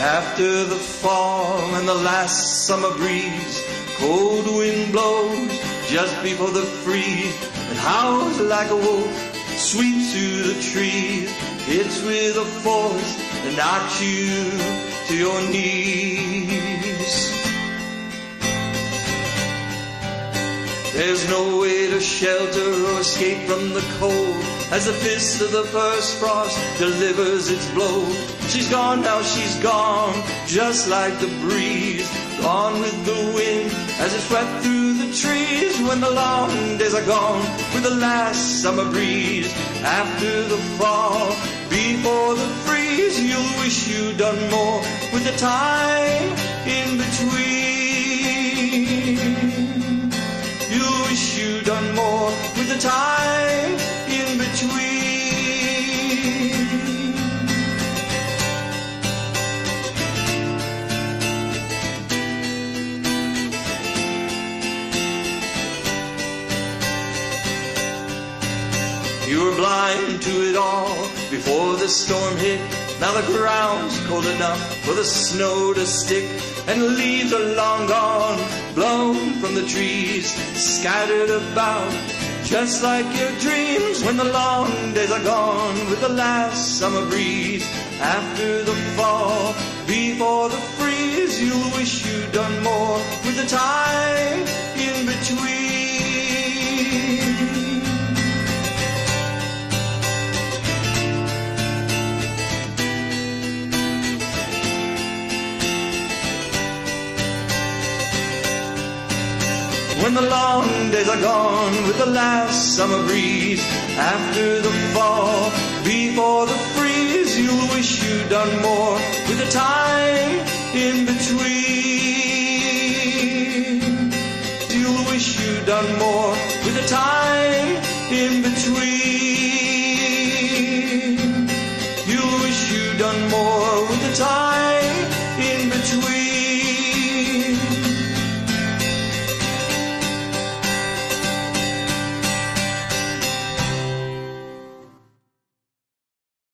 After the fall and the last summer breeze, cold wind blows just before the freeze, and howls like a wolf, sweeps through the trees, hits with a force that knocks you to your knees. There's no way to shelter or escape from the cold as the fist of the first frost delivers its blow. She's gone now, she's gone, just like the breeze. Gone with the wind as it swept through the trees when the long days are gone with the last summer breeze. After the fall, before the freeze, you'll wish you'd done more with the time in between. You were blind to it all before the storm hit. Now the ground's cold enough for the snow to stick, and leaves are long gone, blown from the trees, scattered about, just like your dreams when the long days are gone with the last summer breeze. After the fall, before the freeze, you'll wish you'd done more with the time When the long days are gone with the last summer breeze, after the fall, before the freeze, you'll wish you'd done more with the time in between. You'll wish you'd done more with the time in between. You'll wish you'd done more with the time.